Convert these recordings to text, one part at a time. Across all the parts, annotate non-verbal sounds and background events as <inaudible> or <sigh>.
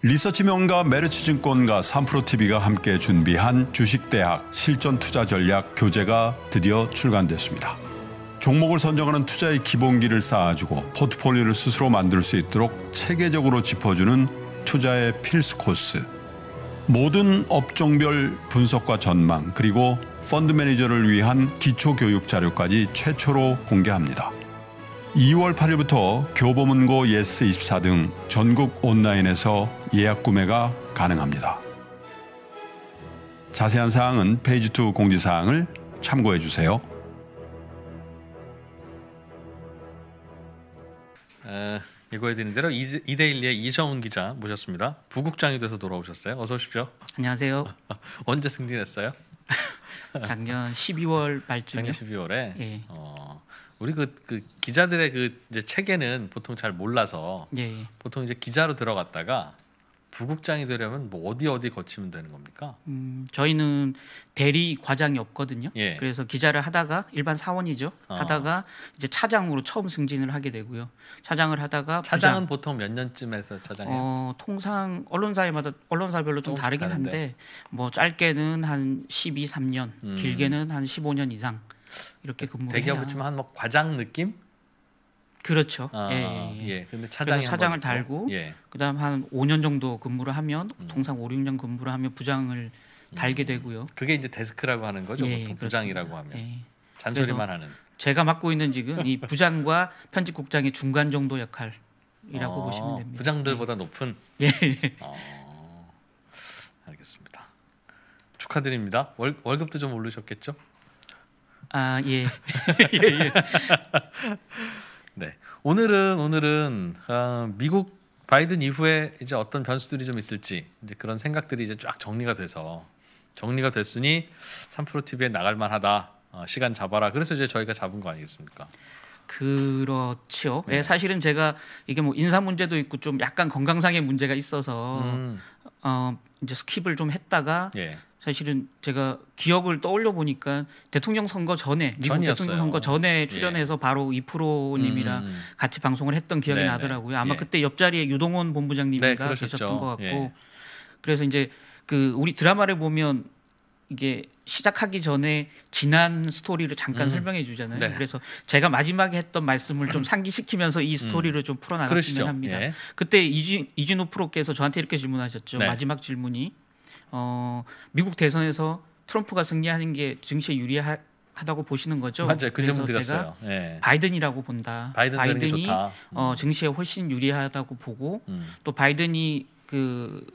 리서치 명가 메르츠 증권과 3프로TV가 함께 준비한 주식대학 실전 투자 전략 교재가 드디어 출간됐습니다. 종목을 선정하는 투자의 기본기를 쌓아주고 포트폴리오를 스스로 만들 수 있도록 체계적으로 짚어주는 투자의 필수 코스. 모든 업종별 분석과 전망 그리고 펀드 매니저를 위한 기초 교육 자료까지 최초로 공개합니다. 2월 8일부터 교보문고 예스24 등 전국 온라인에서 예약 구매가 가능합니다. 자세한 사항은 페이지 2 공지사항을 참고해 주세요. 에, 예고해 드린 대로 이데일리의 이정훈 기자 모셨습니다. 부국장이 돼서 돌아오셨어요. 어서 오십시오. 안녕하세요. <laughs> 언제 승진했어요? <laughs> 작년 12월 말쯤에 작년 12월에. 예. 어, 우리 그, 그 기자들의 그 이제 체계는 보통 잘 몰라서 예, 예. 보통 이제 기자로 들어갔다가 부국장이 되려면 뭐 어디 어디 거치면 되는 겁니까? 음, 저희는 대리 과장이 없거든요. 예. 그래서 기자를 하다가 일반 사원이죠. 어. 하다가 이제 차장으로 처음 승진을 하게 되고요. 차장을 하다가 차장은 부장. 보통 몇 년쯤에서 차장이에요? 어, 통상 언론사마다 언론사별로 좀 다르긴 다른데. 한데 뭐 짧게는 한 12, 3년, 음. 길게는 한 15년 이상 이렇게 근무를 해야. 대기업 치면 한뭐 과장 느낌? 그렇죠. 아, 예, 예, 예. 예. 근데 차장이 한 차장을 번 있고. 달고 예. 그다음 한 5년 정도 근무를 하면 음. 통상 5, 6년 근무를 하면 부장을 달게 되고요. 그게 이제 데스크라고 하는 거죠. 예, 보통 그렇습니다. 부장이라고 하면 예. 잔소리만 하는. 제가 맡고 있는 직은 이 부장과 편집국장의 중간 정도 역할이라고 어, 보시면 됩니다. 부장들보다 높은. 예. 어, 알겠습니다. 축하드립니다. 월, 월급도 좀 오르셨겠죠? 아 예. <laughs> <laughs> 예, 예. 네. 오늘은 오늘은 어, 미국 바이든 이후에 이제 어떤 변수들이 좀 있을지 이제 그런 생각들이 이제 쫙 정리가 돼서 정리가 됐으니 3프로 TV에 나갈 만하다. 어, 시간 잡아라. 그래서 이제 저희가 잡은 거 아니겠습니까? 그렇죠. 네. 예, 사실은 제가 이게 뭐 인사 문제도 있고 좀 약간 건강상의 문제가 있어서 음, 어 이제 skip을 좀 했다가 예. 사실은 제가 기억을 떠올려 보니까 대통령 선거 전에 미국 전이었어요. 대통령 선거 전에 출연해서 바로 이 프로님이랑 음, 같이 방송을 했던 기억이 네네. 나더라고요. 아마 예. 그때 옆자리에 유동원 본부장님이가 네. 계셨던 것 같고 예. 그래서 이제 그 우리 드라마를 보면 이게 시작하기 전에 지난 스토리를 잠깐 음. 설명해 주잖아요. 네. 그래서 제가 마지막에 했던 말씀을 좀 상기시키면서 이 스토리를 좀 풀어나갔으면 그러시죠. 합니다. 예. 그때 이진, 이진호 프로께서 저한테 이렇게 질문하셨죠. 네. 마지막 질문이 어, 미국 대선에서 트럼프가 승리하는 게 증시에 유리하다고 보시는 거죠? 맞아요. 그 질문 드렸어요. 예. 바이든이라고 본다. 바이든 바이든이 좋다. 어, 증시에 훨씬 유리하다고 보고 음. 또 바이든이 그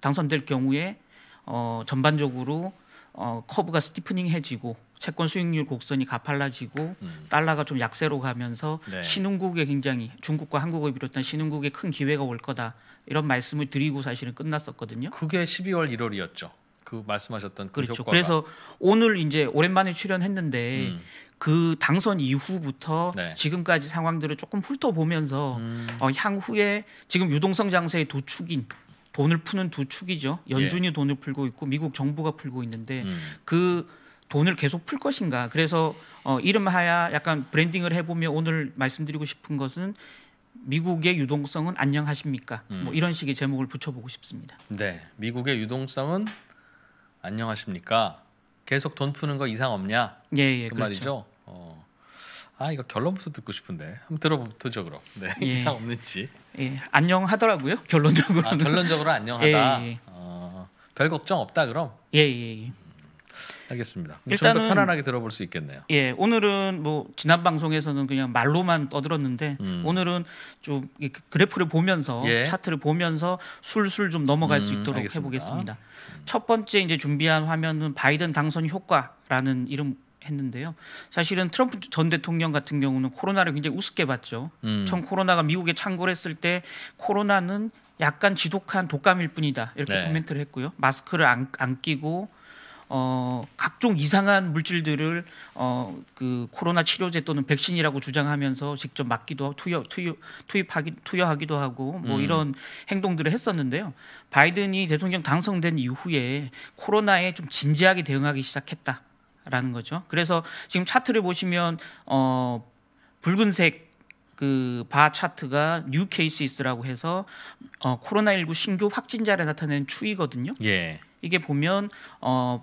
당선될 경우에 어, 전반적으로 어, 커브가 스티프닝해지고 채권 수익률 곡선이 가팔라지고 음. 달러가 좀 약세로 가면서 네. 신흥국에 굉장히 중국과 한국을 비롯한 신흥국에 큰 기회가 올 거다 이런 말씀을 드리고 사실은 끝났었거든요. 그게 12월 1월이었죠. 그 말씀하셨던 그 그렇죠. 효과가. 그래서 오늘 이제 오랜만에 출연했는데 음. 그 당선 이후부터 네. 지금까지 상황들을 조금 훑어보면서 음. 어, 향후에 지금 유동성 장세의 두 축인 돈을 푸는 두 축이죠. 연준이 돈을 풀고 있고 미국 정부가 풀고 있는데 음. 그 돈을 계속 풀 것인가. 그래서 어, 이름하야 약간 브랜딩을 해보면 오늘 말씀드리고 싶은 것은 미국의 유동성은 안녕하십니까? 음. 뭐 이런 식의 제목을 붙여보고 싶습니다. 네, 미국의 유동성은 안녕하십니까? 계속 돈 푸는 거 이상 없냐? 예, 예, 그 그렇죠. 말이죠. 어. 아 이거 결론부터 듣고 싶은데 한번 들어보죠 그럼. 네, 예. <laughs> 이상 없는지. 예, 안녕하더라고요. 결론적으로는. 아, 결론적으로 안녕하다. 예, 예. 어, 별 걱정 없다 그럼. 예, 예, 예. 알겠습니다. 좀더 일단은- 편안하게 들어볼 수 있겠네요. 예, 오늘은 뭐 지난 방송에서는 그냥 말로만 떠들었는데 음. 오늘은 좀이 그래프를 보면서 예. 차트를 보면서 술술 좀 넘어갈 수 음, 있도록 알겠습니다. 해보겠습니다. 첫 번째 이제 준비한 화면은 바이든 당선 효과라는 이름 했는데요. 사실은 트럼프 전 대통령 같은 경우는 코로나를 굉장히 우습게 봤죠. 음. 처음 코로나가 미국에 창궐했을 때 코로나는 약간 지독한 독감일 뿐이다 이렇게 네. 코멘트를 했고요. 마스크를 안, 안 끼고 어, 각종 이상한 물질들을 어, 그 코로나 치료제 또는 백신이라고 주장하면서 직접 맞기도 투여, 투여, 투입하기 투여하기도 하고 뭐 음. 이런 행동들을 했었는데요. 바이든이 대통령 당선된 이후에 코로나에 좀 진지하게 대응하기 시작했다라는 거죠. 그래서 지금 차트를 보시면 어, 붉은색 그 바 차트가 new cases라고 해서 어, 코로나19 신규 확진자를 나타내는 추이거든요. 예. 이게 보면 어,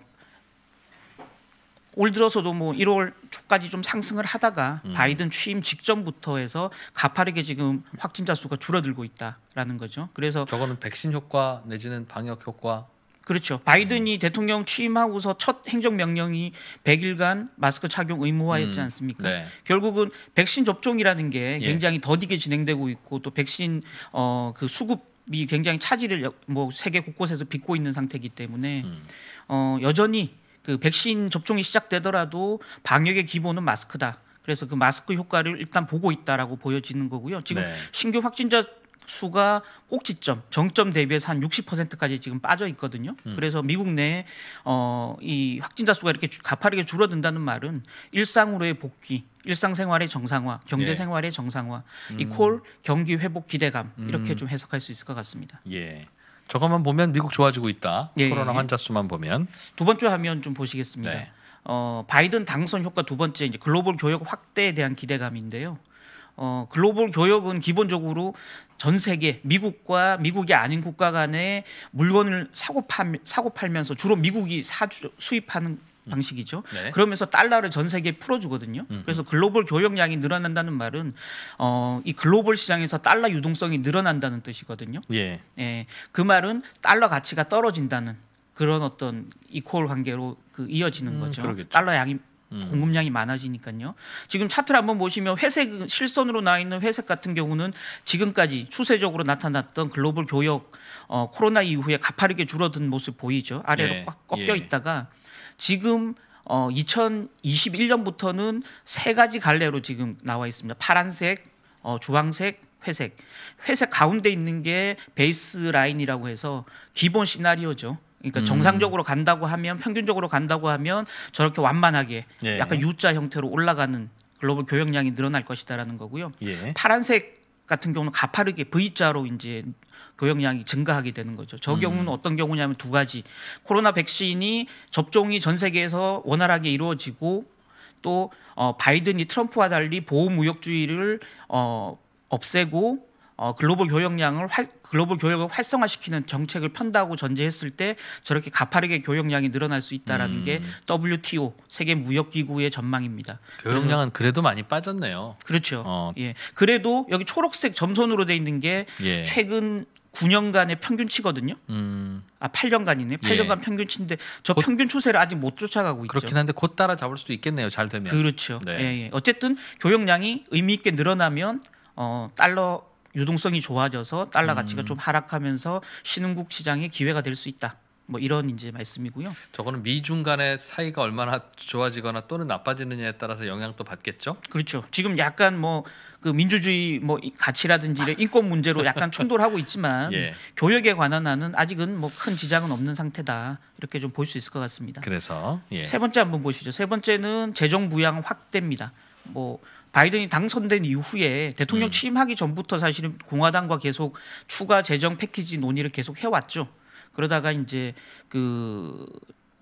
올 들어서도 뭐 1월 초까지 좀 상승을 하다가 음. 바이든 취임 직전부터 해서 가파르게 지금 확진자 수가 줄어들고 있다라는 거죠. 그래서 저거는 백신 효과 내지는 방역 효과. 그렇죠. 바이든이 대통령 취임하고서 첫 행정 명령이 100일간 마스크 착용 의무화였지 음, 않습니까? 네. 결국은 백신 접종이라는 게 예. 굉장히 더디게 진행되고 있고 또 백신 어 그 수급 이 굉장히 차질을 여- 뭐 세계 곳곳에서 빚고 있는 상태이기 때문에 음. 어 여전히 그 백신 접종이 시작되더라도 방역의 기본은 마스크다. 그래서 그 마스크 효과를 일단 보고 있다라고 보여지는 거고요. 지금 네. 신규 확진자 수가 꼭지점 정점 대비해서 한 60%까지 지금 빠져 있거든요. 음. 그래서 미국 내에 어, 이 확진자 수가 이렇게 주- 가파르게 줄어든다는 말은 일상으로의 복귀, 일상생활의 정상화, 경제 예. 생활의 정상화, 음. 이콜 경기 회복 기대감 이렇게 좀 해석할 수 있을 것 같습니다. 예. 저것만 보면 미국 좋아지고 있다. 예, 코로나 예. 환자 수만 보면. 두 번째 화면 좀 보시겠습니다. 네. 어, 바이든 당선 효과 두 번째 이제 글로벌 교역 확대에 대한 기대감인데요. 어, 글로벌 교역은 기본적으로 전 세계 미국과 미국이 아닌 국가 간에 물건을 사고 팔 사고 팔면서 주로 미국이 사주 수입하는 방식이죠. 네. 그러면서 달러를 전 세계에 풀어주거든요. 그래서 글로벌 교역량이 늘어난다는 말은 어, 이 글로벌 시장에서 달러 유동성이 늘어난다는 뜻이거든요. 예. 예, 그 말은 달러 가치가 떨어진다는 그런 어떤 이퀄 관계로 그 이어지는 음, 거죠. 그러겠죠. 달러 양이 음. 공급량이 많아지니까요. 지금 차트를 한번 보시면 회색 실선으로 나 있는 회색 같은 경우는 지금까지 추세적으로 나타났던 글로벌 교역 어, 코로나 이후에 가파르게 줄어든 모습 보이죠. 아래로 예, 꽉 꺾여 예. 있다가 지금 어, 2021년부터는 세 가지 갈래로 지금 나와 있습니다. 파란색, 어, 주황색, 회색. 회색 가운데 있는 게 베이스 라인이라고 해서 기본 시나리오죠. 그러니까 음. 정상적으로 간다고 하면 평균적으로 간다고 하면 저렇게 완만하게 예. 약간 U자 형태로 올라가는 글로벌 교역량이 늘어날 것이다라는 거고요. 예. 파란색 같은 경우는 가파르게 V자로 이제 교역량이 증가하게 되는 거죠. 저 음. 경우는 어떤 경우냐면 두 가지. 코로나 백신이 접종이 전 세계에서 원활하게 이루어지고 또 어, 바이든이 트럼프와 달리 보호 무역주의를 어, 없애고 어, 글로벌 교역량을 활, 글로벌 교역을 활성화시키는 정책을 편다고 전제했을 때 저렇게 가파르게 교역량이 늘어날 수 있다라는 음. 게 WTO 세계 무역 기구의 전망입니다. 교역량은 그래도 많이 빠졌네요. 그렇죠. 어. 예. 그래도 여기 초록색 점선으로 돼 있는 게 예. 최근 9년간의 평균치거든요. 음. 아 8년간이네. 8년간 평균치인데 저 곧- 평균 추세를 아직 못 쫓아가고 있죠. 그렇긴 한데 곧 따라 잡을 수도 있겠네요. 잘 되면. 그렇죠. 네. 예, 예. 어쨌든 교역량이 의미 있게 늘어나면 어, 달러 유동성이 좋아져서 달러 음. 가치가 좀 하락하면서 신흥국 시장의 기회가 될 수 있다. 뭐 이런 이제 말씀이고요. 저거는 미중 간의 사이가 얼마나 좋아지거나 또는 나빠지느냐에 따라서 영향도 받겠죠. 그렇죠. 지금 약간 뭐 그 민주주의 뭐 이- 가치라든지 인권 문제로 약간 충돌하고 <laughs> 있지만 예. 교역에 관한 한은 아직은 뭐 큰 지장은 없는 상태다. 이렇게 좀 볼 수 있을 것 같습니다. 그래서 예. 세 번째 한번 보시죠. 세 번째는 재정 부양 확대입니다. 뭐 바이든이 당선된 이후에 대통령 음. 취임하기 전부터 사실은 공화당과 계속 추가 재정 패키지 논의를 계속 해왔죠. 그러다가 이제 그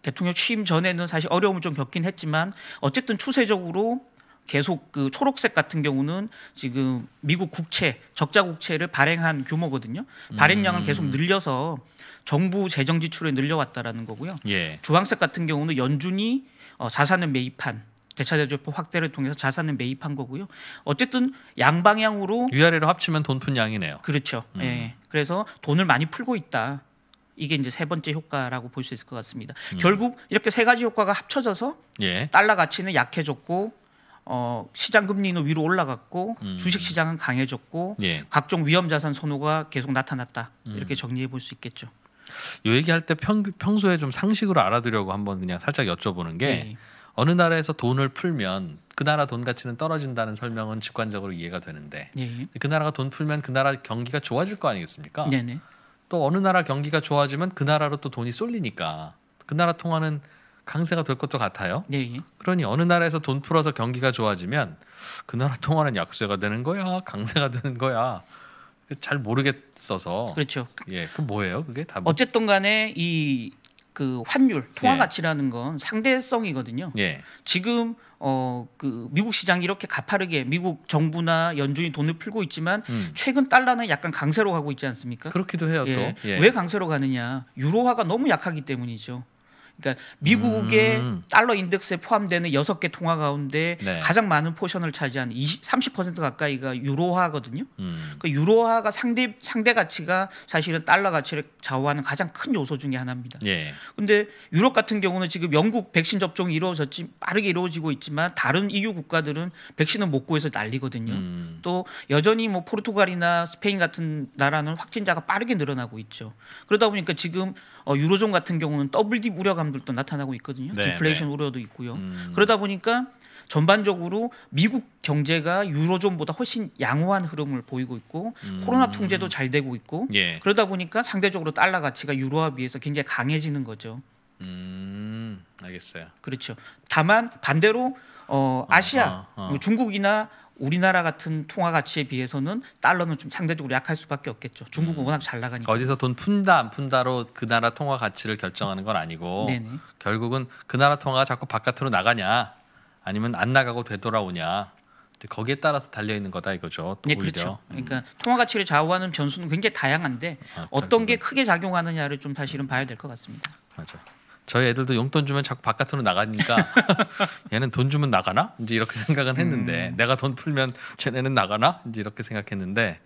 대통령 취임 전에는 사실 어려움을 좀 겪긴 했지만 어쨌든 추세적으로 계속 그 초록색 같은 경우는 지금 미국 국채 적자 국채를 발행한 규모거든요. 발행량을 계속 늘려서 정부 재정 지출에 늘려왔다라는 거고요. 예. 주황색 같은 경우는 연준이 어, 자산을 매입한 대차대조법 확대를 통해서 자산을 매입한 거고요. 어쨌든 양방향으로 위아래로 합치면 돈 푼 양이네요. 그렇죠. 음. 예. 그래서 돈을 많이 풀고 있다. 이게 이제 세 번째 효과라고 볼 수 있을 것 같습니다. 음. 결국 이렇게 세 가지 효과가 합쳐져서 예. 달러 가치는 약해졌고 어, 시장 금리는 위로 올라갔고 음. 주식 시장은 강해졌고 예. 각종 위험 자산 선호가 계속 나타났다. 음. 이렇게 정리해 볼 수 있겠죠. 요 얘기할 때 평, 평소에 좀 상식으로 알아두려고 한번 그냥 살짝 여쭤보는 게 예. 어느 나라에서 돈을 풀면 그 나라 돈 가치는 떨어진다는 설명은 직관적으로 이해가 되는데 예. 그 나라가 돈 풀면 그 나라 경기가 좋아질 거 아니겠습니까? 네네. 또 어느 나라 경기가 좋아지면 그 나라로 또 돈이 쏠리니까 그 나라 통화는 강세가 될 것도 같아요. 예. 예. 그러니 어느 나라에서 돈 풀어서 경기가 좋아지면 그 나라 통화는 약세가 되는 거야, 강세가 되는 거야. 잘 모르겠어서 그렇죠. 예, 그 뭐예요? 그게 답 어쨌든 간에 이 그 환율 통화 예. 가치라는 건 상대성이거든요. 예. 지금 어 그 미국 시장이 이렇게 가파르게 미국 정부나 연준이 돈을 풀고 있지만 음. 최근 달러는 약간 강세로 가고 있지 않습니까? 그렇기도 해요 예. 또. 예. 왜 강세로 가느냐? 유로화가 너무 약하기 때문이죠. 그러니까 미국의 음. 달러 인덱스에 포함되는 여섯 개 통화 가운데 네. 가장 많은 포션을 차지하는 20, 30% 가까이가 유로화거든요. 음. 그 유로화가 상대 상대 가치가 사실은 달러 가치를 좌우하는 가장 큰 요소 중에 하나입니다. 예. 근데 유럽 같은 경우는 지금 영국 백신 접종이 이루어졌지 빠르게 이루어지고 있지만 다른 EU 국가들은 백신을 못 구해서 난리거든요. 음. 또 여전히 뭐 포르투갈이나 스페인 같은 나라는 확진자가 빠르게 늘어나고 있죠. 그러다 보니까 지금 어, 유로존 같은 경우는 double dip 우려 감들도 나타나고 있거든요. 네, 디플레이션 우려도 있고요. 음. 그러다 보니까 전반적으로 미국 경제가 유로존보다 훨씬 양호한 흐름을 보이고 있고 음. 코로나 통제도 잘 되고 있고 예. 그러다 보니까 상대적으로 달러 가치가 유로화 비해서 굉장히 강해지는 거죠. 음. 알겠어요. 그렇죠. 다만 반대로 어, 아시아, 어, 어. 뭐 중국이나 우리나라 같은 통화 가치에 비해서는 달러는 좀 상대적으로 약할 수밖에 없겠죠. 중국은 워낙 잘 나가니까. 어디서 돈 푼다 안 푼다로 그 나라 통화 가치를 결정하는 건 아니고 네네. 결국은 그 나라 통화가 자꾸 바깥으로 나가냐 아니면 안 나가고 되돌아오냐 거기에 따라서 달려 있는 거다 이거죠. 네. 그렇죠. 그러니까 통화 가치를 좌우하는 변수는 굉장히 다양한데 아, 어떤 게 크게 작용하느냐를 좀 사실은 봐야 될 것 같습니다. 맞아. 저희 애들도 용돈 주면 자꾸 바깥으로 나가니까 <laughs> 얘는 돈 주면 나가나? 이제 이렇게 생각은 했는데 음. 내가 돈 풀면 쟤네는 나가나? 이제 이렇게 생각했는데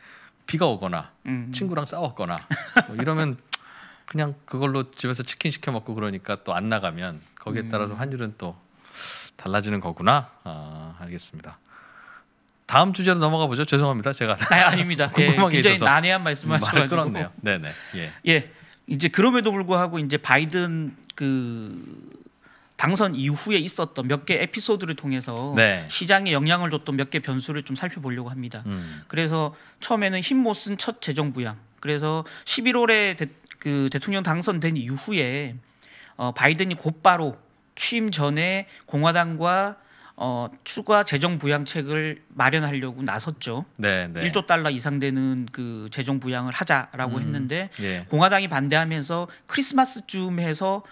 비가 오거나 음. 친구랑 싸웠거나 <laughs> 뭐 이러면 그냥 그걸로 집에서 치킨 시켜 먹고 그러니까 또 안 나가면 거기에 음. 따라서 환율은 또 달라지는 거구나. 아, 알겠습니다. 다음 주제로 넘어가 보죠. 죄송합니다. 제가 아, 아닙니다. <laughs> 예, 궁금한 게 굉장히 있어서 난해한 말씀하셔가지고. 말을 끊었네요. 네네. 예. 예, 이제 그럼에도 불구하고 이제 바이든 그 당선 이후에 있었던 몇 개 에피소드를 통해서 네. 시장에 영향을 줬던 몇 개 변수를 좀 살펴보려고 합니다. 음. 그래서 처음에는 힘 못 쓴 첫 재정 부양. 그래서 11월에 대, 그 대통령 당선된 이후에 어, 바이든이 곧바로 취임 전에 공화당과 어, 추가 재정 부양책을 마련하려고 나섰죠. 네, 네. 1조 달러 이상 되는 그 재정 부양을 하자라고 음. 했는데 예. 공화당이 반대하면서 크리스마스쯤 해서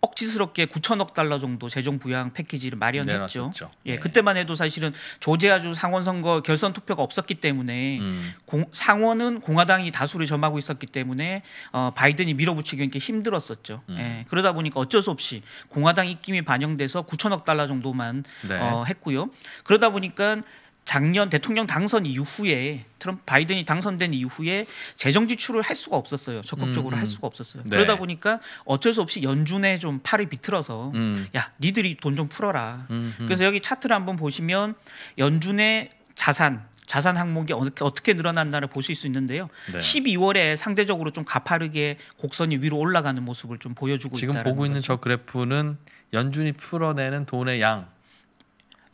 억지스럽게 9천억 달러 정도 재정 부양 패키지를 마련했죠. 내놨었죠. 예, 네. 그때만 해도 사실은 조지아주 상원 선거 결선 투표가 없었기 때문에 음. 공, 상원은 공화당이 다수를 점하고 있었기 때문에 어, 바이든이 밀어붙이기 굉장히 힘들었었죠. 음. 예, 그러다 보니까 어쩔 수 없이 공화당 입김이 반영돼서 9천억 달러 정도만 네. 어, 했고요. 그러다 보니까 작년 대통령 당선 이후에 트럼프 바이든이 당선된 이후에 재정 지출을 할 수가 없었어요. 적극적으로 음, 할 음. 수가 없었어요. 네. 그러다 보니까 어쩔 수 없이 연준에 좀 팔을 비틀어서 음. 야 니들이 돈 좀 풀어라. 음. 음. 그래서 여기 차트를 한번 보시면 연준의 자산 자산 항목이 어떻게 어떻게 늘어났나를 보실 수 있는데요. 네. 12월에 상대적으로 좀 가파르게 곡선이 위로 올라가는 모습을 좀 보여주고 지금 있다는 보고 있는 거죠. 저 그래프는 연준이 풀어내는 돈의 양.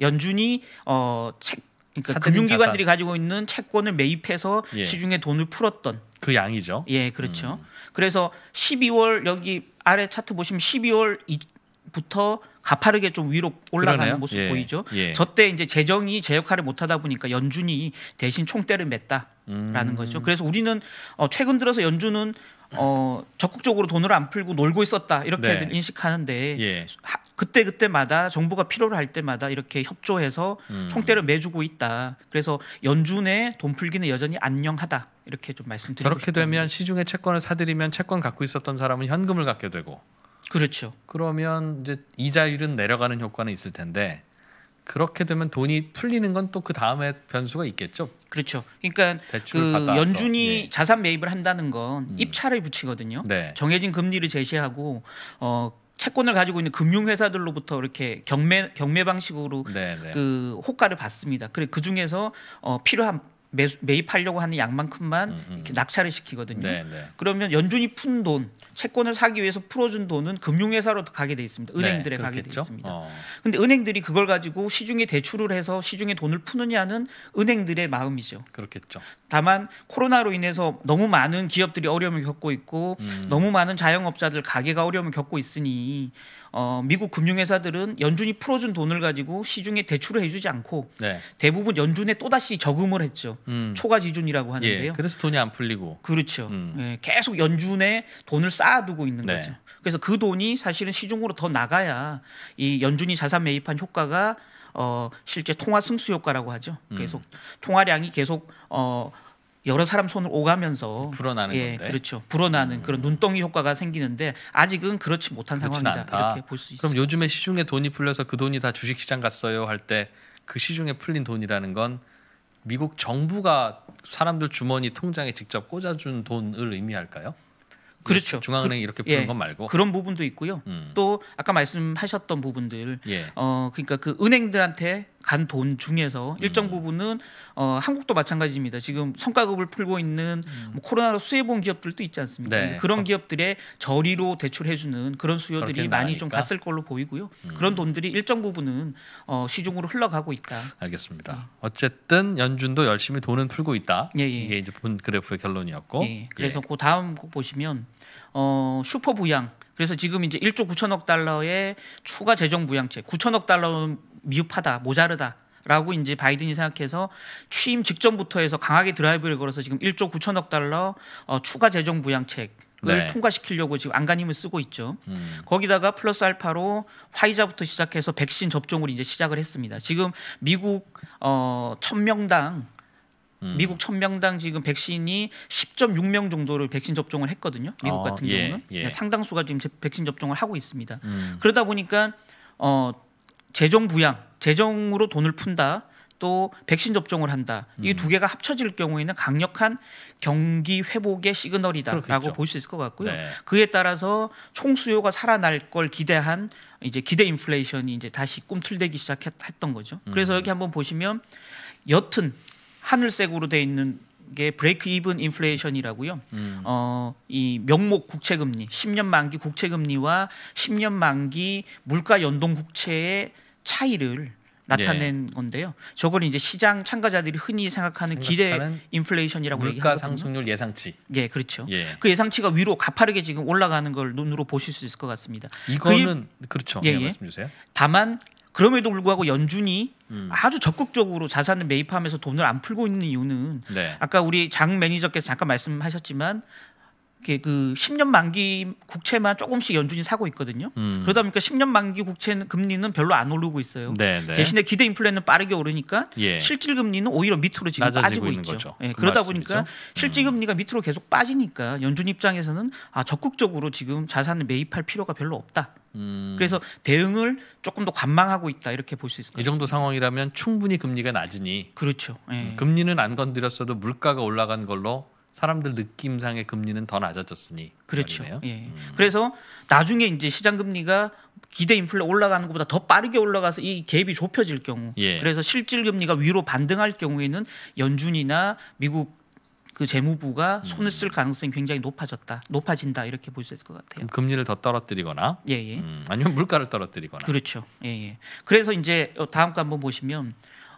연준이 어 책, 그러니까 금융기관들이 가지고 있는 채권을 매입해서 예. 시중에 돈을 풀었던 그 양이죠. 예 그렇죠. 그래서 12월 여기 아래 차트 보시면 12월부터 가파르게 좀 위로 올라가는 그러네요. 모습 예. 보이죠. 예. 저때 이제 재정이 제 역할을 못하다 보니까 연준이 대신 총대를 맸다라는 음. 거죠. 그래서 우리는 어, 최근 들어서 연준은 어, 적극적으로 돈을 안 풀고 놀고 있었다 이렇게 네. 인식하는데 예. 하- 그때 그때마다 정부가 필요로 할 때마다 이렇게 협조해서 음. 총대를 매주고 있다. 그래서 연준의 돈 풀기는 여전히 안녕하다 이렇게 좀 말씀드리고 저렇게 싶습니다. 되면 시중에 채권을 사들이면 채권 갖고 있었던 사람은 현금을 갖게 되고 그렇죠. 그러면 이제 이자율은 내려가는 효과는 있을 텐데 그렇게 되면 돈이 풀리는 건 또 그 다음에 변수가 있겠죠. 그렇죠. 그러니까 그 받아서. 연준이 예. 자산 매입을 한다는 건 음. 입찰을 붙이거든요. 네. 정해진 금리를 제시하고 어 채권을 가지고 있는 금융회사들로부터 이렇게 경매 경매 방식으로 네, 네. 그 호가를 받습니다. 그래 그 중에서 어 필요한 매, 매입하려고 하는 양만큼만 음, 음. 이렇게 낙찰을 시키거든요. 네, 네. 그러면 연준이 푼 돈, 채권을 사기 위해서 풀어준 돈은 금융회사로 가게 돼 있습니다. 은행들에 네, 가게 돼? 있습니다. 어. 근데 은행들이 그걸 가지고 시중에 대출을 해서 시중에 돈을 푸느냐는 은행들의 마음이죠. 그렇겠죠. 다만 코로나로 인해서 너무 많은 기업들이 어려움을 겪고 있고 음. 너무 많은 자영업자들 가게가 어려움을 겪고 있으니 어, 미국 금융회사들은 연준이 풀어준 돈을 가지고 시중에 대출을 해주지 않고 네. 대부분 연준에 또다시 저금을 했죠. 음. 초과 지준이라고 하는데요. 예, 그래서 돈이 안 풀리고. 그렇죠. 음. 예, 계속 연준에 돈을 쌓아두고 있는 네. 거죠. 그래서 그 돈이 사실은 시중으로 더 나가야 이 연준이 자산 매입한 효과가 어 실제 통화 승수 효과라고 하죠. 음. 계속 통화량이 계속 어 여러 사람 손을 오가면서 불어나는 예, 건데. 음. 그렇죠. 불어나는 그런 눈덩이 효과가 생기는데 아직은 그렇지 못한 상황이다. 않다. 이렇게 볼 수 있습니다. 그럼 요즘에 시중에 돈이 풀려서 그 돈이 다 주식 시장 갔어요 할 때 그 시중에 풀린 돈이라는 건 미국 정부가 사람들 주머니 통장에 직접 꽂아준 돈을 의미할까요? 그렇죠. 중앙은행이 이렇게 푸는 예, 건 말고. 그런 부분도 있고요. 음. 또 아까 말씀하셨던 부분들 예. 어 그러니까 그 은행들한테 간 돈 중에서 음. 일정 부분은 어 한국도 마찬가지입니다. 지금 성과급을 풀고 있는 뭐 코로나로 수혜 본 기업들도 있지 않습니까? 음. 네. 그런 기업들의 저리로 대출해 주는 그런 수요들이 많이 좀 나가니까. 음. 갔을 걸로 보이고요. 그런 돈들이 일정 부분은 어 시중으로 흘러가고 있다. 알겠습니다. 어쨌든 연준도 열심히 돈은 풀고 있다. 예, 예. 이게 이제 본 그래프의 결론이었고. 예, 그래서 그 다음 거 보시면 어 슈퍼 부양. 그래서 지금 이제 1조 9천억 달러의 추가 재정 부양책, 9천억 달러는 미흡하다, 모자르다. 라고 이제 바이든이 생각해서 취임 직전부터 해서 강하게 드라이브를 걸어서 지금 1조 9천억 달러 어, 추가 재정 부양책을 네. 통과시키려고 지금 안간힘을 쓰고 있죠. 음. 거기다가 플러스 알파로 화이자부터 시작해서 백신 접종을 이제 시작을 했습니다. 지금 미국 어 1000명당 음. 미국 1000명당 지금 백신이 10.6명 정도를 백신 접종을 했거든요. 미국 어, 같은 예, 경우는 예. 네, 상당수가 지금 제- 백신 접종을 하고 있습니다. 음. 그러다 보니까 어 재정 부양, 재정으로 돈을 푼다. 또 백신 접종을 한다. 이 음. 두 개가 합쳐질 경우에는 강력한 경기 회복의 시그널이다라고. 볼 수 있을 것 같고요. 네. 그에 따라서 총 수요가 살아날 걸 기대한 이제 기대 인플레이션이 이제 다시 꿈틀대기 시작했던 거죠. 음. 그래서 여기 한번 보시면 옅은 하늘색으로 돼 있는 게 브레이크 이븐 인플레이션이라고요. 음. 어, 이 명목 국채 금리, 10년 만기 국채 금리와 10년 만기 물가 연동 국채의 차이를 나타낸 건데요. 저걸 이제 시장 참가자들이 흔히 생각하는 기대 인플레이션이라고 물가 얘기하거든요. 상승률 예상치. 예, 그렇죠. 예. 그 예상치가 위로 가파르게 지금 올라가는 걸 눈으로 보실 수 있을 것 같습니다. 이거는 그 렇죠. 예, 예, 예. 말씀 주세요. 다만 그럼에도 불구하고 연준이 음. 아주 적극적으로 자산을 매입하면서 돈을 안 풀고 있는 이유는 네. 아까 우리 장 매니저께서 잠깐 말씀하셨지만 그 10년 만기 국채만 조금씩 연준이 사고 있거든요. 음. 그러다 보니까 10년 만기 국채 금리는 별로 안 오르고 있어요. 네, 네. 대신에 기대 인플레는 빠르게 오르니까 예. 실질 금리는 오히려 밑으로 지금 빠지고 있는 있죠. 거죠. 예, 그 그러다 말씀이죠. 보니까 실질 금리가 밑으로 계속 빠지니까 연준 입장에서는 아 적극적으로 지금 자산을 매입할 필요가 별로 없다. 음. 그래서 대응을 조금 더 관망하고 있다 이렇게 볼 수 있을 것이 같습니다. 정도 상황이라면 충분히 금리가 낮으니 그렇죠. 예. 음, 금리는 안 건드렸어도 물가가 올라간 걸로 사람들 느낌상의 금리는 더 낮아졌으니 그 그렇죠. 말이네요. 예. 그래서 나중에 이제 시장 금리가 기대 인플레 올라가는 것보다 더 빠르게 올라가서 이 갭이 좁혀질 경우, 예. 그래서 실질 금리가 위로 반등할 경우에는 연준이나 미국 그 재무부가 음. 손을 쓸 가능성이 굉장히 높아졌다, 높아진다 이렇게 볼 수 있을 것 같아요. 금리를 더 떨어뜨리거나 예, 예. 음, 아니면 물가를 떨어뜨리거나. 그렇죠. 예, 예. 그래서 이제 다음 거 한번 보시면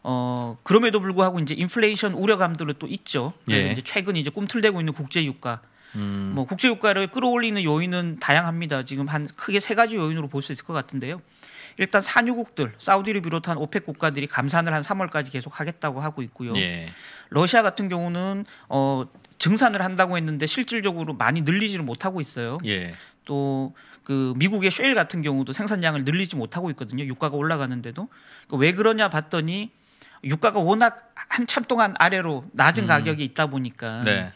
어 그럼에도 불구하고 이제 인플레이션 우려감들은 또 있죠. 그래서 예. 이제 최근 이제 꿈틀대고 있는 국제 유가 음, 뭐 국제 유가를 끌어올리는 요인은 다양합니다. 지금 한 크게 세 가지 요인으로 볼 수 있을 것 같은데요. 일단 산유국들, 사우디를 비롯한 오펙 국가들이 감산을 한 3월까지 계속 하겠다고 하고 있고요. 예. 러시아 같은 경우는 어 증산을 한다고 했는데 실질적으로 많이 늘리지를 못하고 있어요. 예. 또그 미국의 쉐일 같은 경우도 생산량을 늘리지 못하고 있거든요. 유가가 올라가는데도 그왜 그러냐 봤더니 유가가 워낙 한참 동안 아래로 낮은 가격이 있다 보니까 음. 네.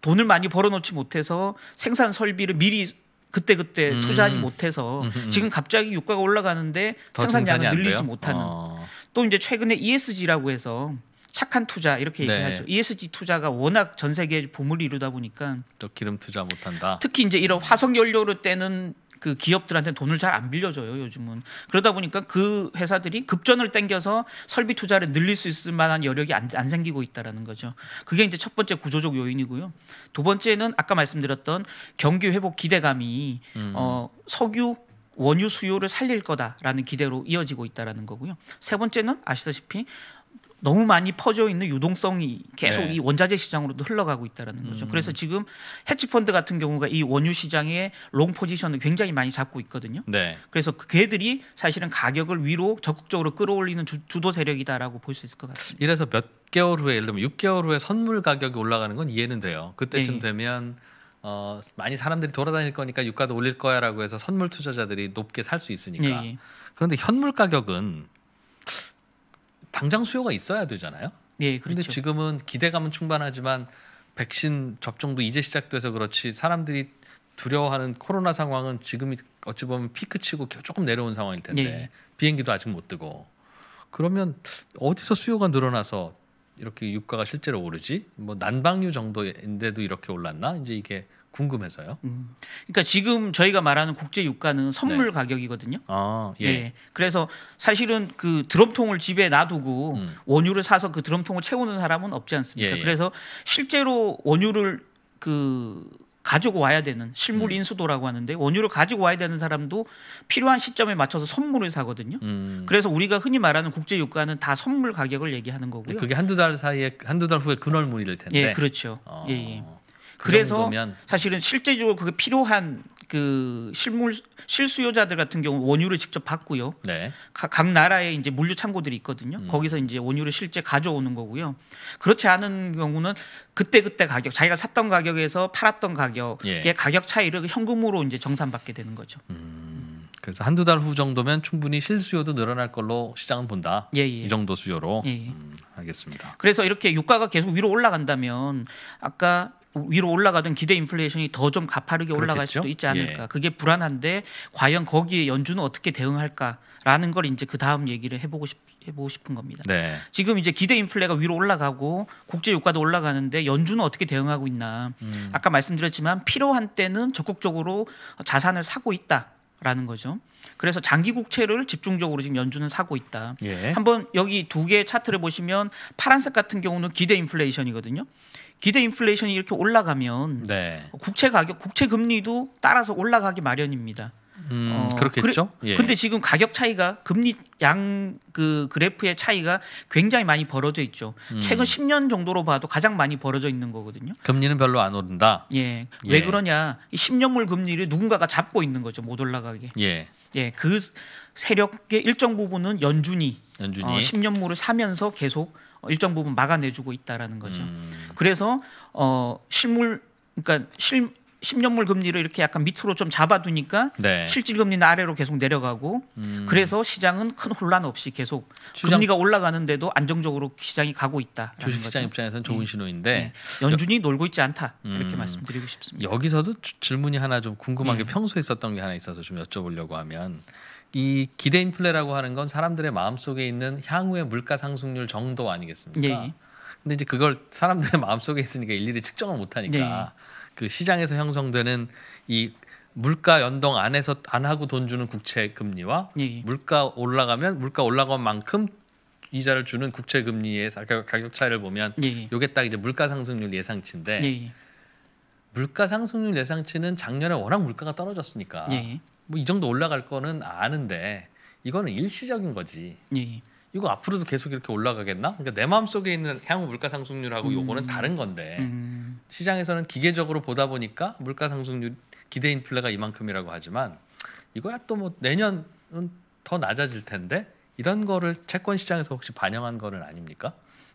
돈을 많이 벌어놓지 못해서 생산 설비를 미리 그때 그때 음. 투자하지 못해서 음, 음. 지금 갑자기 유가가 올라가는데 더 생산량을 늘리지? 못하는 어, 또 이제 최근에 ESG라고 해서 착한 투자 이렇게 네. 얘기하죠. ESG 투자가 워낙 전 세계에 붐을 이루다 보니까 또 기름 투자 못한다. 특히 이제 이런 화석 연료를 떼는 그 기업들한테 돈을 잘 안 빌려줘요 요즘은. 그러다 보니까 그 회사들이 급전을 땡겨서 설비 투자를 늘릴 수 있을 만한 여력이 안, 안 생기고 있다라는 거죠. 그게 이제 첫 번째 구조적 요인이고요. 두 번째는 아까 말씀드렸던 경기 회복 기대감이 음. 어, 석유 원유 수요를 살릴 거다라는 기대로 이어지고 있다라는 거고요. 세 번째는 아시다시피 너무 많이 퍼져 있는 유동성이 계속 네. 이 원자재 시장으로도 흘러가고 있다라는 거죠. 음. 그래서 지금 헤지 펀드 같은 경우가 이 원유 시장에 long position을 굉장히 많이 잡고 있거든요. 네. 그래서 그 걔들이 사실은 가격을 위로 적극적으로 끌어올리는 주, 주도 세력이다라고 볼 수 있을 것 같습니다. 이래서 몇 개월 후에 예를 들면 6개월 후에 선물 가격이 올라가는 건 이해는 돼요. 그때쯤 네. 되면 어, 많이 사람들이 돌아다닐 거니까 유가도 올릴 거야라고 해서 선물 투자자들이 높게 살 수 있으니까. 예, 예. 그런데 현물 가격은 당장 수요가 있어야 되잖아요. 예, 그런데 그렇죠. 지금은 기대감은 충분하지만 백신 접종도 이제 시작돼서 그렇지 사람들이 두려워하는 코로나 상황은 지금이 어찌 보면 피크치고 조금 내려온 상황일 텐데 예. 비행기도 아직 못 뜨고 그러면 어디서 수요가 늘어나서 이렇게 유가가 실제로 오르지? 뭐 난방유 정도인데도 이렇게 올랐나? 이제 이게 궁금해서요. 그러니까 지금 저희가 말하는 국제 유가는 선물 가격이거든요. 아 예. 예. 그래서 사실은 그 드럼통을 집에 놔두고 음. 원유를 사서 그 드럼통을 채우는 사람은 없지 않습니까? 예, 예. 그래서 실제로 원유를 그 가지고 와야 되는 실물 음. 인수도라고 하는데 원유를 가지고 와야 되는 사람도 필요한 시점에 맞춰서 선물을 사거든요. 음. 그래서 우리가 흔히 말하는 국제 유가는 다 선물 가격을 얘기하는 거고요. 그게 한두 달 사이에 한두 달 후에 근월물일 텐데. 예, 그렇죠. 어, 예, 예. 그 그래서 정도면 사실은 실제적으로 그게 필요한 그 실물 실수요자들 같은 경우 원유를 직접 받고요. 네. 가- 각 나라에 이제 물류 창고들이 있거든요. 음. 거기서 이제 원유를 실제 가져오는 거고요. 그렇지 않은 경우는 그때 그때 가격, 자기가 샀던 가격에서 팔았던 가격의 예. 가격 차이를 현금으로 이제 정산받게 되는 거죠. 그래서 한두 달 후 정도면 충분히 실수요도 늘어날 걸로 시장은 본다. 예, 예. 이 정도 수요로. 예, 예. 음, 알겠습니다. 그래서 이렇게 유가가 계속 위로 올라간다면 아까 위로 올라가던 기대 인플레이션이 더 좀 가파르게 올라갈 그렇겠죠? 수도 있지 않을까. 예. 그게 불안한데 과연 거기에 연준은 어떻게 대응할까라는 걸 이제 그 다음 얘기를 해보고 싶 해보고 싶은 겁니다. 네. 지금 이제 기대 인플레가 위로 올라가고 국제 유가도 올라가는데 연준은 어떻게 대응하고 있나? 음. 아까 말씀드렸지만 필요한 때는 적극적으로 자산을 사고 있다 라는 거죠. 그래서 장기 국채를 집중적으로 지금 연준은 사고 있다. 예. 한번 여기 두 개의 차트를 보시면 파란색 같은 경우는 기대 인플레이션이거든요. 기대 인플레이션이 이렇게 올라가면 네. 국채 가격, 국채 금리도 따라서 올라가기 마련입니다. 음, 어, 그렇겠죠. 예. 근데 지금 가격 차이가 금리 양 그 그래프의 차이가 굉장히 많이 벌어져 있죠. 음. 최근 10년 정도로 봐도 가장 많이 벌어져 있는 거거든요. 금리는 별로 안 오른다. 예. 예. 왜 그러냐? 이 10년물 금리를 누군가가 잡고 있는 거죠. 못 올라가게. 예. 예. 그 세력의 일정 부분은 연준이 연준이 어, 10년물을 사면서 계속 일정 부분 막아내주고 있다라는 거죠. 음, 그래서 어 실물 그러니까 실 10년물 금리를 이렇게 약간 밑으로 좀 잡아두니까 네. 실질 금리는 아래로 계속 내려가고 음, 그래서 시장은 큰 혼란 없이 계속 시장- 금리가 올라가는데도 안정적으로 시장이 가고 있다. 주식시장 입장에서는 좋은 예. 신호인데 연준이 놀고 있지 않다 이렇게 음. 말씀드리고 싶습니다. 여기서도 주- 질문이 하나 좀 궁금한 게 네. 평소에 있었던 게 하나 있어서 좀 여쭤보려고 하면 이 기대 인플레라고 하는 건 사람들의 마음 속에 있는 향후의 물가 상승률 정도 아니겠습니까? 예. 근데 이제 그걸 사람들의 <laughs> 마음 속에 있으니까 일일이 측정을 못 하니까 네. 그 시장에서 형성되는 이 물가 연동 안에서 안 하고 돈 주는 국채 금리와 예. 물가 올라가면 물가 올라간 만큼 이자를 주는 국채 금리의 가격 가격 차이를 보면 예. 요게 딱 이제 물가 상승률 예상치인데 예. 물가 상승률 예상치는 작년에 워낙 물가가 떨어졌으니까 예. 뭐이 정도 올라갈 거는 아는데 이거는 일시적인 거지. 예. 이거 앞으로도 계속 이렇게 올라가겠나? 그러니까 내 마음속에 있는 향후 물가 상승률하고 요거는 다른 건데 음. 시장에서는 기계적으로 보다 보니까 물가 상승률 기대 인플레가 이만큼이라고 하지만 이거야 또 뭐 내년은 더 낮아질 텐데 이런 거를 채권 시장에서 혹시 반영한 거는 아닙니까?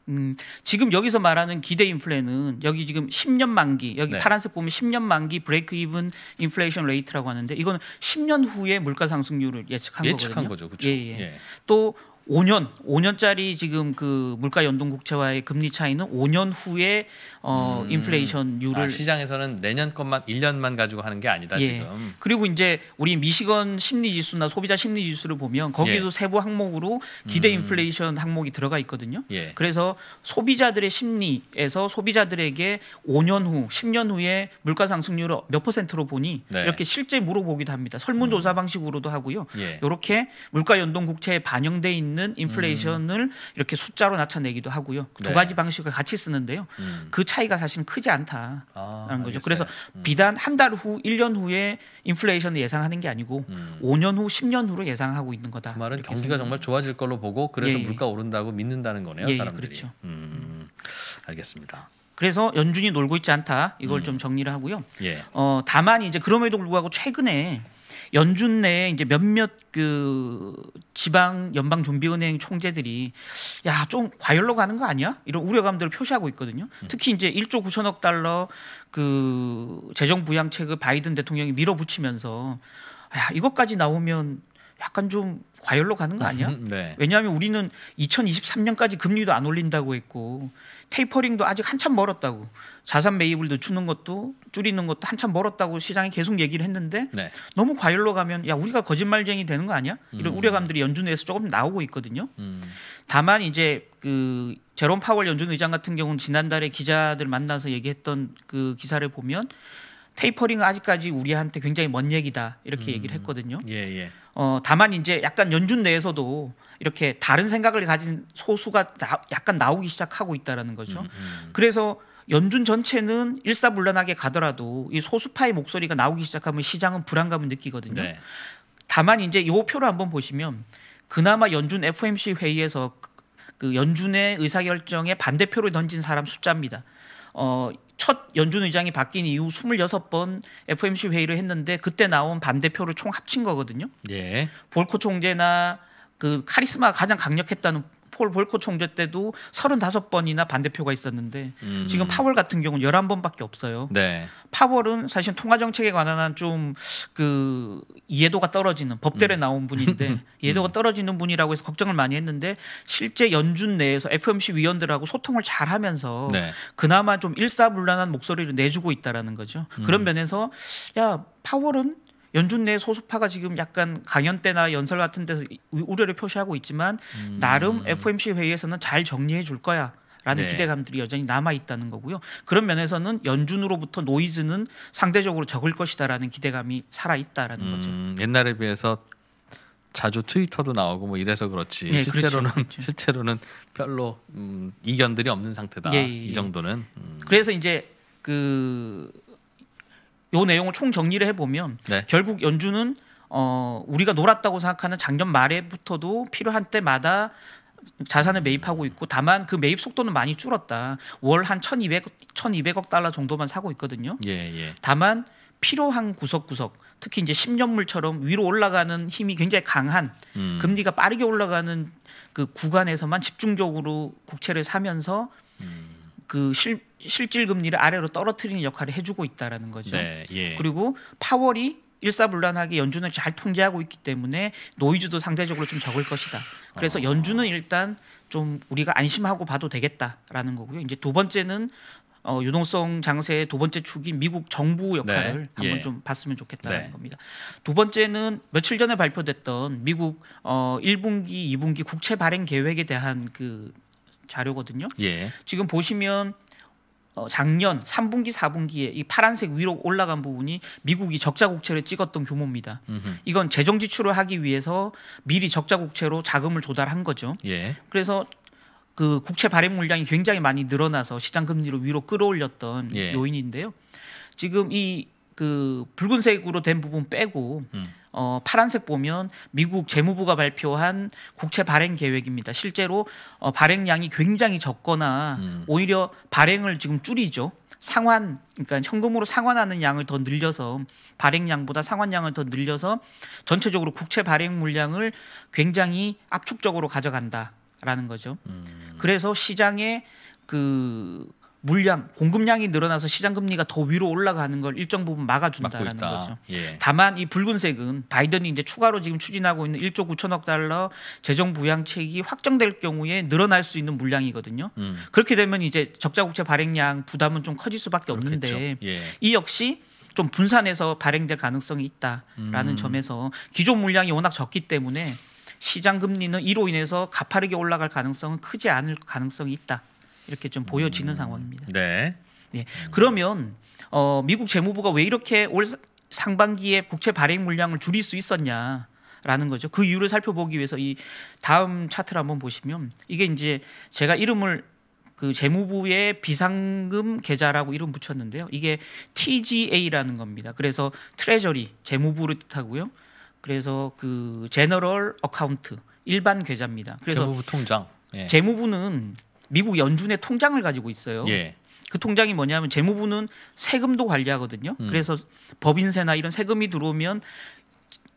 음, 지금 여기서 말하는 기대 인플레는 여기 지금 10년 만기 여기 네. 파란색 보면 10년 만기 break even inflation rate라고 하는데 이거는 10년 후에 물가 상승률을 예측한 예측한 거거든요. 거죠, 그렇죠? 예, 예. 또 5년, 5년짜리 지금 그 물가 연동 국채와의 금리 차이는 5년 후에 어 음. 인플레이션율을 아, 시장에서는 내년 것만 1년만 가지고 하는 게 아니다 예. 지금. 그리고 이제 우리 미시건 심리 지수나 소비자 심리 지수를 보면 거기도 예. 세부 항목으로 기대 음. 인플레이션 항목이 들어가 있거든요. 예. 그래서 소비자들의 심리에서 소비자들에게 5년 후, 10년 후에 물가 상승률을 몇 퍼센트로 보니 네. 음. 이렇게 실제 물어보기도 합니다. 설문조사 방식으로도 하고요. 예. 이렇게 물가 연동 국채에 반영돼 있는 있는 인플레이션을 이렇게 숫자로 나타내기도 하고요. 두 네. 가지 방식을 같이 쓰는데요. 음. 그 차이가 사실은 크지 않다라는 아, 거죠. 그래서 비단 한 달 후, 1년 후에 인플레이션을 예상하는 게 아니고 5년 후, 10년 후로 예상하고 있는 거다. 그 말은 경기가 생각합니다. 정말 좋아질 걸로 보고 그래서 예, 예. 물가 오른다고 믿는다는 거네요, 예, 예, 사람들이. 그렇죠. 음, 알겠습니다. 그래서 연준이 놀고 있지 않다. 이걸 음. 좀 정리를 하고요. 예. 어, 다만 이제 그럼에도 불구하고 최근에 연준 내에 이제 몇몇 그 지방 연방 준비은행 총재들이 야 좀 과열로 가는 거 아니야? 이런 우려감들을 표시하고 있거든요. 특히 이제 1조 9천억 달러 그 재정 부양책을 바이든 대통령이 밀어붙이면서 야 이것까지 나오면 약간 좀 과열로 가는 거 아니야? <laughs> 네. 왜냐하면 우리는 2023년까지 금리도 안 올린다고 했고 테이퍼링도 아직 한참 멀었다고 자산 매입을 늦추는 것도 줄이는 것도 한참 멀었다고 시장이 계속 얘기를 했는데 네. 너무 과열로 가면 야 우리가 거짓말쟁이 되는 거 아니야? 이런 우려감들이 연준 내에서 조금 나오고 있거든요. 음. 다만 이제 그 제롬 파월 연준 의장 같은 경우는 지난달에 기자들 만나서 얘기했던 그 기사를 보면 테이퍼링은 아직까지 우리한테 굉장히 먼 얘기다 이렇게 얘기를 했거든요. 예, 예. 어 다만 이제 약간 연준 내에서도 이렇게 다른 생각을 가진 소수가 나- 약간 나오기 시작하고 있다라는 거죠. 음. 그래서 연준 전체는 일사불란하게 가더라도 이 소수파의 목소리가 나오기 시작하면 시장은 불안감을 느끼거든요. 네. 다만 이제 이 표를 한번 보시면 그나마 연준 FOMC 회의에서 그- 그 연준의 의사결정에 반대표를 던진 사람 숫자입니다. 어, 첫 연준 의장이 바뀐 이후 26번 FOMC 회의를 했는데 그때 나온 반대표를 총 합친 거거든요. 예. 볼코 총재나 그 카리스마가 가장 강력했다는 폴 볼코 총재 때도 35번이나 반대표가 있었는데 음. 지금 파월 같은 경우는 11번밖에 없어요. 네. 파월은 사실 통화 정책에 관한 한 좀 그 이해도가 떨어지는 법대로 음. 나온 분인데 <laughs> 이해도가 떨어지는 분이라고 해서 걱정을 많이 했는데 실제 연준 내에서 FOMC 위원들하고 소통을 잘 하면서 네. 그나마 좀 일사불란한 목소리를 내주고 있다라는 거죠. 음. 그런 면에서 야 파월은 연준 내 소수파가 지금 약간 강연 때나 연설 같은 데서 이- 우려를 표시하고 있지만 음. 나름 FOMC 회의에서는 잘 정리해 줄 거야. 라는 네. 기대감들이 여전히 남아 있다는 거고요. 그런 면에서는 연준으로부터 노이즈는 상대적으로 적을 것이다라는 기대감이 살아 있다라는 거죠. 음, 옛날에 비해서 자주 트위터도 나오고 뭐 이래서 그렇지 네, 실제로는 그렇죠, 그렇죠. <laughs> 실제로는 별로 음, 이견들이 없는 상태다. 예, 예, 이 예. 정도는 음, 그래서 이제 그 요 내용을 총 정리를 해보면 네. 결국 연준은 어 우리가 놀았다고 생각하는 작년 말에부터도 필요한 때마다 자산을 매입하고 있고 다만 그 매입 속도는 많이 줄었다. 월한1,200 1,200억 달러 정도만 사고 있거든요. 예, 예. 다만 필요한 구석구석 특히 이제 10년물처럼 위로 올라가는 힘이 굉장히 강한 음, 금리가 빠르게 올라가는 그 구간에서만 집중적으로 국채를 사면서 음. 그 실, 실질 금리를 아래로 떨어뜨리는 역할을 해주고 있다라는 거죠. 네, 예. 그리고 파월이 일사불란하게 연준을 잘 통제하고 있기 때문에 노이즈도 상대적으로 좀 적을 것이다. 그래서 어. 연준은 일단 좀 우리가 안심하고 봐도 되겠다라는 거고요. 이제 두 번째는 어, 유동성 장세의 두 번째 축인 미국 정부 역할을 네, 한번 예. 좀 봤으면 좋겠다는 네. 겁니다. 두 번째는 며칠 전에 발표됐던 미국 어, 1분기, 2분기 국채 발행 계획에 대한 그 자료거든요. 예. 지금 보시면 어, 작년 3분기, 4분기에 이 파란색 위로 올라간 부분이 미국이 적자 국채를 찍었던 규모입니다. 음흠. 이건 재정 지출을 하기 위해서 미리 적자 국채로 자금을 조달한 거죠. 예. 그래서 그 국채 발행 물량이 굉장히 많이 늘어나서 시장 금리를 위로 끌어올렸던 예. 요인인데요. 지금 이 그 붉은색으로 된 부분 빼고 음. 어, 파란색 보면 미국 재무부가 발표한 국채 발행 계획입니다. 실제로 어, 발행량이 굉장히 적거나 음. 오히려 발행을 지금 줄이죠. 상환 그러니까 현금으로 상환하는 양을 더 늘려서 발행량보다 상환량을 더 늘려서 전체적으로 국채 발행 물량을 굉장히 압축적으로 가져간다라는 거죠. 음. 그래서 시장에 그 물량 공급량이 늘어나서 시장 금리가 더 위로 올라가는 걸 일정 부분 막아준다라는. 거죠. 예. 다만 이 붉은색은 바이든이 이제 추가로 지금 추진하고 있는 1조 9천억 달러 재정 부양책이 확정될 경우에 늘어날 수 있는 물량이거든요. 음. 그렇게 되면 이제 적자 국채 발행량 부담은 좀 커질 수밖에. 없는데 예. 이 역시 좀 분산해서 발행될 가능성이 있다라는 음. 점에서 기존 물량이 워낙 적기 때문에 시장 금리는 이로 인해서 가파르게 올라갈 가능성은 크지 않을 가능성이 있다. 이렇게 좀 보여지는 상황입니다. 네. 예. 그러면 어, 미국 재무부가 왜 이렇게 올 사- 상반기에 국채 발행 물량을 줄일 수 있었냐? 라는 거죠. 그 이유를 살펴보기 위해서 이 다음 차트를 한번 보시면 이게 이제 제가 이름을 그 재무부의 비상금 계좌라고 이름 붙였는데요. 이게 TGA라는 겁니다. 그래서 Treasury 재무부를 뜻하고요. 그래서 그 General Account 일반 계좌입니다. 그래서 재무부 통장. 예. 재무부는 미국 연준의 통장을 가지고 있어요. 예. 그 통장이 뭐냐면 재무부는 세금도 관리하거든요. 음. 그래서 법인세나 이런 세금이 들어오면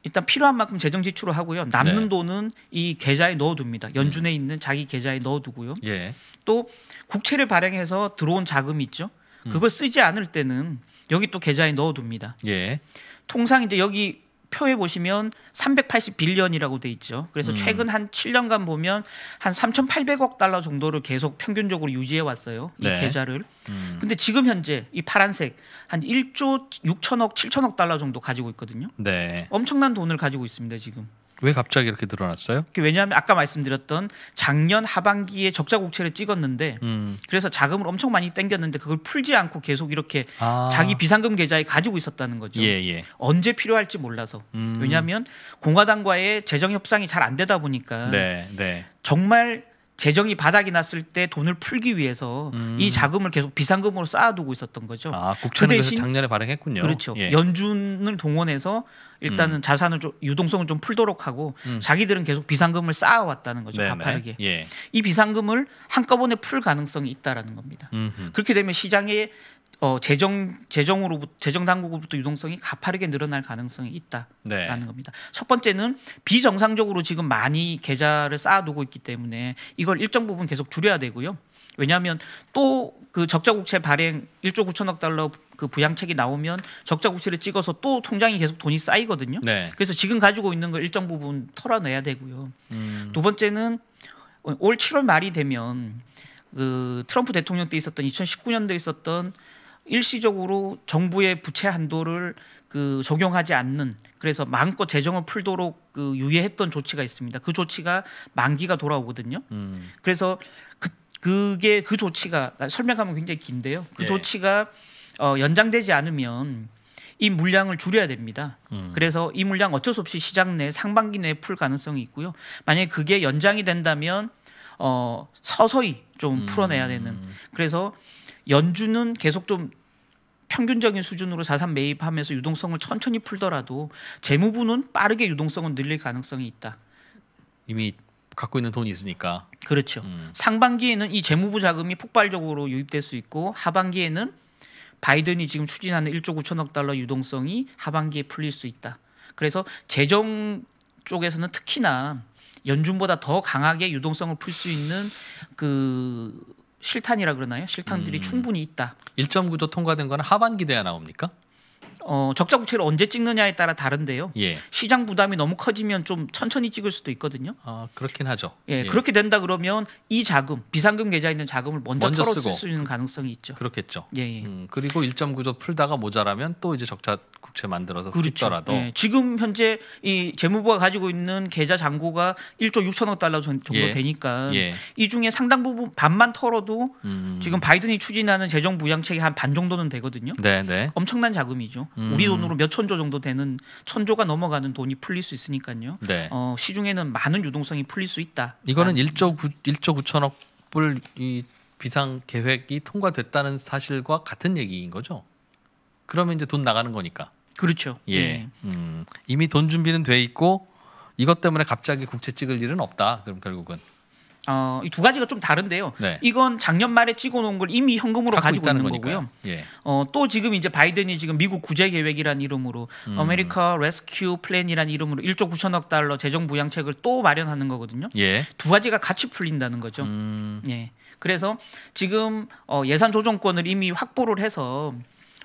일단 필요한 만큼 재정 지출을 하고요. 남는 네. 돈은 이 계좌에 넣어둡니다. 연준에 있는 자기 계좌에 넣어두고요. 예. 또 국채를 발행해서 들어온 자금이 있죠. 그걸 쓰지 않을 때는 여기 또 계좌에 넣어둡니다. 예. 통상 이제 여기 표에 보시면 380 빌리언이라고 돼 있죠. 그래서 음. 최근 한 7년간 보면 한 3,800억 달러 정도를 계속 평균적으로 유지해 왔어요. 이 네. 계좌를. 음. 근데 지금 현재 이 파란색 한 1조 6천억, 7천억 달러 정도 가지고 있거든요. 네. 엄청난 돈을 가지고 있습니다, 지금. 왜 갑자기 이렇게 늘어났어요? 그게 왜냐하면 아까 말씀드렸던 작년 하반기에 적자 국채를 찍었는데 음. 그래서 자금을 엄청 많이 땡겼는데 그걸 풀지 않고 계속 이렇게 아. 자기 비상금 계좌에 가지고 있었다는 거죠. 예, 예. 언제 필요할지 몰라서. 음. 왜냐하면 공화당과의 재정 협상이 잘 안 되다 보니까 네, 네. 정말 재정이 바닥이 났을 때 돈을 풀기 위해서 음. 이 자금을 계속 비상금으로 쌓아두고 있었던 거죠. 아, 국채는 그 대신- 작년에 발행했군요. 그렇죠. 예. 연준을 동원해서 일단은 자산을 좀 유동성을 좀 풀도록 하고 음. 자기들은 계속 비상금을 쌓아왔다는 거죠. 네, 가파르게. 네. 예. 이 비상금을 한꺼번에 풀 가능성이 있다라는 겁니다. 음흠. 그렇게 되면 시장에 어, 재정 재정으로 재정 당국으로부터 유동성이 가파르게 늘어날 가능성이 있다라는 네. 겁니다. 첫 번째는 비정상적으로 지금 많이 계좌를 쌓아두고 있기 때문에 이걸 일정 부분 계속 줄여야 되고요. 왜냐하면 또 그 적자 국채 발행 1조 9천억 달러 그 부양책이 나오면 적자 국채를 찍어서 또 통장에 계속 돈이 쌓이거든요. 네. 그래서 지금 가지고 있는 걸 일정 부분 털어내야 되고요. 음. 두 번째는 올 7월 말이 되면 그 트럼프 대통령 때 있었던 2019년도에 있었던 일시적으로 정부의 부채 한도를 그 적용하지 않는 그래서 마음껏 재정을 풀도록 그 유예했던 조치가 있습니다. 그 조치가 만기가 돌아오거든요. 음. 그래서 그 그게 그 조치가 설명하면 굉장히 긴데요. 그 예. 조치가 어, 연장되지 않으면 이 물량을 줄여야 됩니다. 음. 그래서 이 물량 어쩔 수 없이 시장 내 상반기 내에 풀 가능성이 있고요. 만약에 그게 연장이 된다면 어, 서서히 좀 음. 풀어내야 되는. 그래서 연준은 계속 좀 평균적인 수준으로 자산 매입하면서 유동성을 천천히 풀더라도 재무부는 빠르게 유동성을 늘릴 가능성이 있다. 이미 갖고 있는 돈이 있으니까. 그렇죠. 음. 상반기에는 이 재무부 자금이 폭발적으로 유입될 수 있고 하반기에는 바이든이 지금 추진하는 1조 9천억 달러 유동성이 하반기에 풀릴 수 있다. 그래서 재정 쪽에서는 특히나 연준보다 더 강하게 유동성을 풀 수 있는 그 실탄이라 그러나요? 실탄들이 음. 충분히 있다. 1.9조 통과된 거는 하반기 돼야 나옵니까? 어, 적자 국채를 언제 찍느냐에 따라 다른데요. 예. 시장 부담이 너무 커지면 좀 천천히 찍을 수도 있거든요. 아, 그렇긴 하죠. 예, 그렇게 된다 그러면 이 자금, 비상금 계좌에 있는 자금을 먼저, 먼저 털어. 쓸 수 있는 가능성이 있죠. 그렇겠죠. 예, 예. 음, 그리고 1.9조 풀다가 모자라면 또 이제 적자 국채 만들어서 그렇죠. 찍더라도 예, 지금 현재 이 재무부가 가지고 있는 계좌 잔고가 1조 6천억 달러 전- 정도 예. 되니까 예. 이 중에 상당 부분 반만 털어도 음. 지금 바이든이 추진하는 재정 부양책이 한 반 정도는 되거든요. 네, 네. 엄청난 자금이죠. 음. 우리 돈으로 몇 천조 정도 되는 천조가 넘어가는 돈이 풀릴 수 있으니까요. 네. 어, 시중에는 많은 유동성이 풀릴 수 있다. 이거는 아, 1조 9, 1조 9천억 불 이 비상 계획이 통과됐다는 사실과 같은 얘기인 거죠. 그러면 이제 돈 나가는 거니까. 그렇죠. 예. 음, 이미 돈 준비는 돼 있고 이것 때문에 갑자기 국채 찍을 일은 없다. 그럼 결국은. 어, 이 두 가지가 좀 다른데요. 네. 이건 작년 말에 찍어놓은 걸 이미 현금으로 가지고 있는 거니까요. 거고요. 예. 어, 또 지금 이제 바이든이 지금 미국 구제 계획이라는 이름으로 음. America Rescue Plan이라는 이름으로 1조 9천억 달러 재정 부양책을 또 마련하는 거거든요. 예. 두 가지가 같이 풀린다는 거죠. 음, 예. 그래서 지금 어, 예산 조정권을 이미 확보를 해서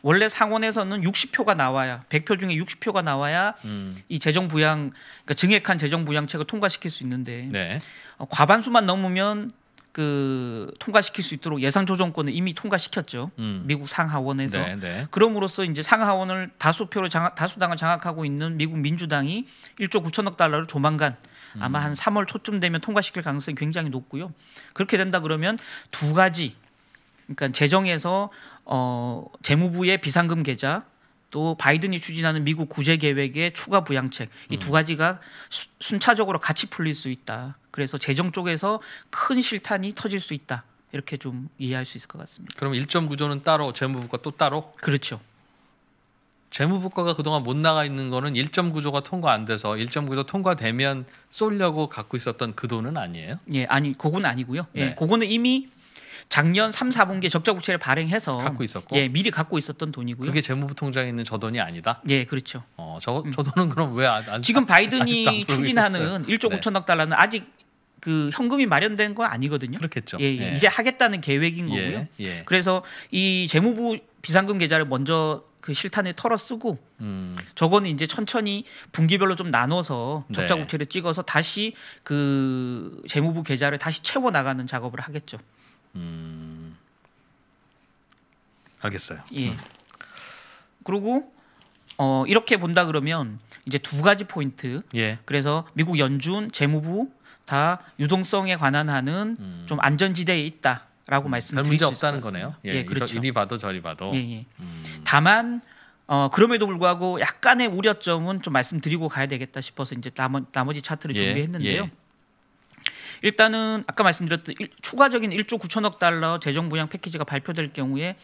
원래 상원에서는 60표가 나와야 100표 중에 60표가 나와야 음, 이 재정 부양 그러니까 증액한 재정 부양책을 통과시킬 수 있는데 네. 어, 과반수만 넘으면 그 통과시킬 수 있도록 예산 조정권을 이미 통과시켰죠. 음. 미국 상하원에서. 네, 네. 그럼으로써 이제 상하원을 다수표로 장악, 다수당을 장악하고 있는 미국 민주당이 1조 9천억 달러를 조만간 아마 한 3월 초쯤 되면 통과시킬 가능성이 굉장히 높고요. 그렇게 된다 그러면 두 가지 그러니까 재정에서 어 재무부의 비상금 계좌 또 바이든이 추진하는 미국 구제 계획의 추가 부양책 이두 가지가 수, 순차적으로 같이 풀릴 수 있다. 그래서 재정 쪽에서 큰 실탄이 터질 수 있다. 이렇게 좀 이해할 수 있을 것 같습니다. 그럼 1점 구조는 따로 재무부과 또 따로 그렇죠. 재무부과가 그동안 못 나가 있는 거는 1점 구조가 통과 안 돼서 1점 구조 통과되면 쏠려고 갖고 있었던 그 돈은 아니에요? 예, 아니 그건 아니고요. 예, 네. 그거는 이미 작년 3, 4분기에 적자 국채를 발행해서 갖고 있었고 예, 미리 갖고 있었던 돈이고요. 그게 재무부 통장에 있는 저 돈이 아니다. 예, 그렇죠. 어, 저, 저 돈은 그럼 왜안 안, 지금 바이든이 추진하는 있었어요? 1조 네. 9천억 달러는 아직 그 현금이 마련된 건 아니거든요. 그렇겠죠. 예, 예. 이제 하겠다는 계획인 거고요. 예, 예. 그래서 이 재무부 비상금 계좌를 먼저 그 실탄에 털어 쓰고 음, 저거는 이제 천천히 분기별로 좀 나눠서 적자 네. 국채를 찍어서 다시 그 재무부 계좌를 다시 채워 나가는 작업을 하겠죠. 음. 알겠어요. 예. 그리고 어 이렇게 본다 그러면 이제 두 가지 포인트. 예. 그래서 미국 연준 재무부 다 유동성에 관한 하는 좀 안전지대에 있다라고 별 말씀드릴 문제 수 없다는. 거네요. 예, 예, 그렇죠. 이리 봐도 저리 봐도. 예, 예. 음, 다만 어 그럼에도 불구하고 약간의 우려점은 좀 말씀드리고 가야 되겠다 싶어서 이제 나머, 나머지 차트를 예, 준비했는데요. 예. 일단은 아까 말씀드렸던 일- 추가적인 1조 9천억 달러 재정 부양 패키지가 발표될 경우에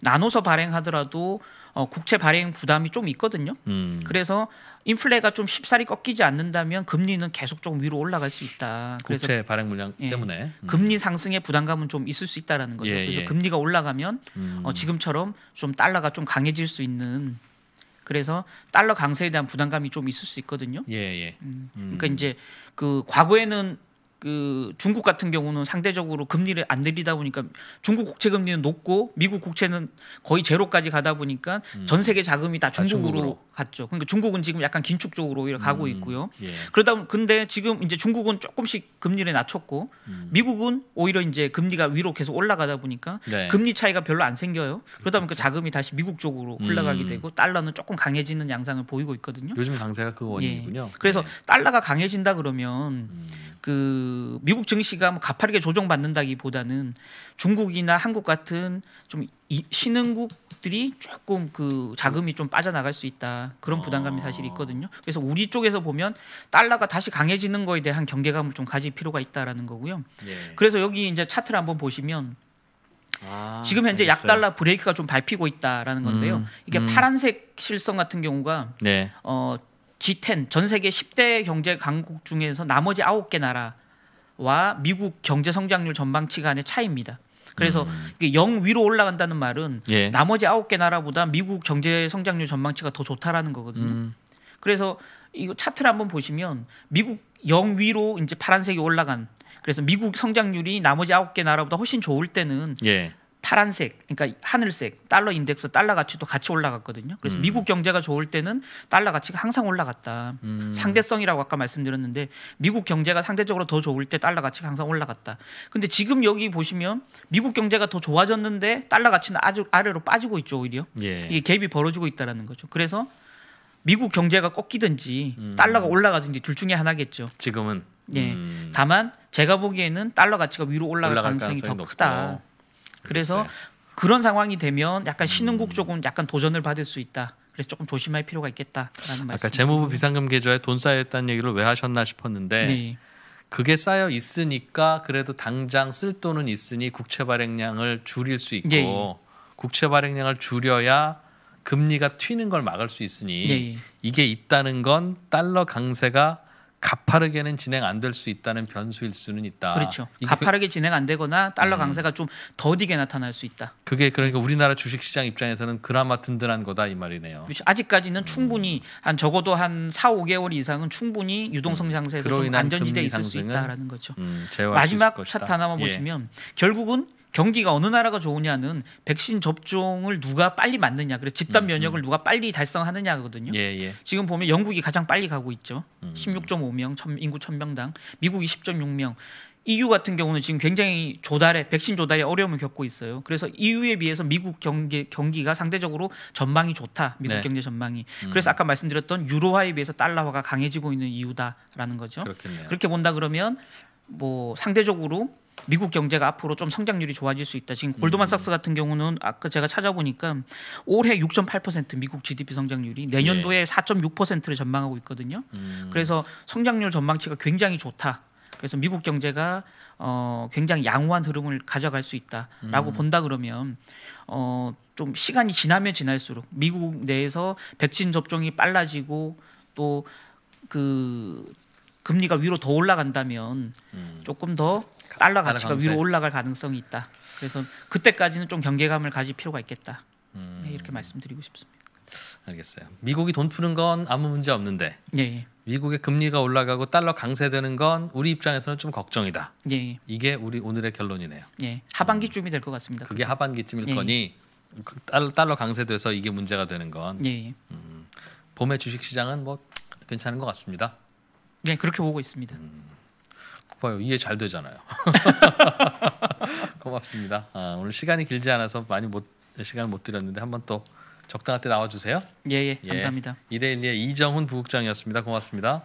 나눠서 발행하더라도 어, 국채 발행 부담이 좀 있거든요. 음. 그래서 인플레가 좀 쉽사리 꺾이지 않는다면 금리는 계속 조금 위로 올라갈 수 있다. 그래서 국채 발행 물량 예. 때문에. 음. 금리 상승의 부담감은 좀 있을 수 있다라는 거죠. 예, 그래서 예. 금리가 올라가면 음. 어, 지금처럼 좀 달러가 좀 강해질 수 있는 그래서 달러 강세에 대한 부담감이 좀 있을 수 있거든요. 예, 예. 음. 그러니까 이제 그 과거에는 그 중국 같은 경우는 상대적으로 금리를 안 내리다 보니까 중국 국채 금리는 높고 미국 국채는 거의 제로까지 가다 보니까 전 세계 자금이 다 중국으로, 음. 중국으로. 갔죠. 그러니까 중국은 지금 약간 긴축 쪽으로 오히려 가고 음. 있고요. 예. 그러다 보니 근데 지금 이제 중국은 조금씩 금리를 낮췄고 음. 미국은 오히려 이제 금리가 위로 계속 올라가다 보니까 네. 금리 차이가 별로 안 생겨요. 그러다 보니까 자금이 다시 미국 쪽으로 흘러가게 음. 되고 달러는 조금 강해지는 양상을 보이고 있거든요. 요즘 강세가 그 원인이군요. 예. 그래서 네. 달러가 강해진다 그러면 음. 그 미국 증시가 뭐 가파르게 조정받는다기보다는 중국이나 한국 같은 좀 이- 신흥국들이 조금 그 자금이 좀 빠져나갈 수 있다 그런 부담감이 사실 있거든요. 그래서 우리 쪽에서 보면 달러가 다시 강해지는 거에 대한 경계감을 좀 가질 필요가 있다라는 거고요. 예. 그래서 여기 이제 차트를 한번 보시면 아, 지금 현재 알겠어요. 약달러 브레이크가 좀 밟히고 있다라는 건데요. 음, 이게 음. 파란색 실성 같은 경우가 네. 어, G10 전 세계 10대 경제 강국 중에서 나머지 9개 나라와 미국 경제 성장률 전망치 간의 차이입니다. 그래서 이게 영 위로 올라간다는 말은 음. 예. 나머지 9개 나라보다 미국 경제 성장률 전망치가 더 좋다라는 거거든요. 음. 그래서 이거 차트를 한번 보시면 미국 영 위로 이제 파란색이 올라간 그래서 미국 성장률이 나머지 9개 나라보다 훨씬 좋을 때는 예. 파란색, 그러니까 하늘색 달러 인덱스 달러 가치도 같이 올라갔거든요. 그래서 음. 미국 경제가 좋을 때는 달러 가치가 항상 올라갔다. 음. 상대성이라고 아까 말씀드렸는데 미국 경제가 상대적으로 더 좋을 때 달러 가치가 항상 올라갔다. 근데 지금 여기 보시면 미국 경제가 더 좋아졌는데 달러 가치는 아주 아래로 빠지고 있죠 오히려. 예. 이게 갭이 벌어지고 있다라는 거죠. 그래서 미국 경제가 꺾이든지 음. 달러가 올라가든지 둘 중에 하나겠죠. 지금은 예. 음. 다만 제가 보기에는 달러 가치가 위로 올라갈, 올라갈 가능성이 더 가능성이 크다. 높고. 그래서 글쎄. 그런 상황이 되면 약간 음. 신흥국 쪽은 약간 도전을 받을 수 있다. 그래서 조금 조심할 필요가 있겠다라는 말씀. 아까 재무부 비상금 계좌에 돈 쌓여 있다는 얘기를 왜 하셨나 싶었는데 네. 그게 쌓여 있으니까 그래도 당장 쓸 돈은 있으니 국채 발행량을 줄일 수 있고 예, 예. 국채 발행량을 줄여야 금리가 튀는 걸 막을 수 있으니 예, 예. 이게 있다는 건 달러 강세가 가파르게는 진행 안 될 수 있다는 변수일 수는 있다. 그렇죠. 이게 그- 가파르게 진행 안 되거나 달러 음. 강세가 좀 더디게 나타날 수 있다. 그게 그러니까 우리나라 주식시장 입장에서는 그나마 든든한 거다 이 말이네요. 그렇죠. 음. 아직까지는 충분히 한 적어도 한 4, 5개월 이상은 충분히 유동성 장세에서 인한 안전지대에 있을 수 있다라는 거죠. 음, 마지막. 차트 하나만 예. 보시면 결국은 경기가 어느 나라가 좋으냐는 백신 접종을 누가 빨리 맞느냐, 그래서 집단 면역을 누가 빨리 달성하느냐거든요. 음, 예, 예. 지금 보면 영국이 가장 빨리 가고 있죠. 음. 16.5명 천- 인구 1000명당. 미국이 10.6명. EU 같은 경우는 지금 굉장히 조달에 백신 조달에 어려움을 겪고 있어요. 그래서 EU에 비해서 미국 경기 경기가 상대적으로 전망이 좋다. 미국 네. 경제 전망이. 그래서 아까 말씀드렸던 유로화에 비해서 달러화가 강해지고 있는 이유다라는 거죠. 그렇겠네요. 그렇게 본다 그러면 뭐 상대적으로 미국 경제가 앞으로 좀 성장률이 좋아질 수 있다. 지금 음. 골드만삭스 같은 경우는 아까 제가 찾아보니까 올해 6.8% 미국 GDP 성장률이 내년도에 4.6%를 전망하고 있거든요. 예. 음. 그래서 성장률 전망치가 굉장히 좋다. 그래서 미국 경제가 어, 굉장히 양호한 흐름을 가져갈 수 음. 있다라고 본다 그러면 어, 좀 시간이 지나면 지날수록 미국 내에서 백신 접종이 빨라지고 또그 금리가 위로 더 올라간다면 조금 더 달러 음. 가치가. 위로 올라갈 가능성이 있다. 그래서 그때까지는 좀 경계감을 가질 필요가 있겠다. 음. 네, 이렇게 말씀드리고 싶습니다. 알겠어요. 미국이 돈 푸는 건 아무 문제 없는데 예, 예, 미국의 금리가 올라가고 달러 강세되는 건 우리 입장에서는 좀 걱정이다. 예, 예, 이게 우리 오늘의 결론이네요. 예. 하반기쯤이 될 것 같습니다. 그게 하반기쯤일 예. 거니 그 달러, 강세돼서 이게 문제가 되는 건 예, 예. 봄의 주식 시장은 뭐 괜찮은 것 같습니다. 네, 그렇게 보고 있습니다. 봐요 이해 잘 되잖아요. <laughs> 고맙습니다. 아, 오늘 시간이 길지 않아서 많이 못 시간을 못 드렸는데 한번 또 적당할 때 나와주세요. 예, 예. 예. 감사합니다. 이데일리의 이정훈 부국장이었습니다. 고맙습니다.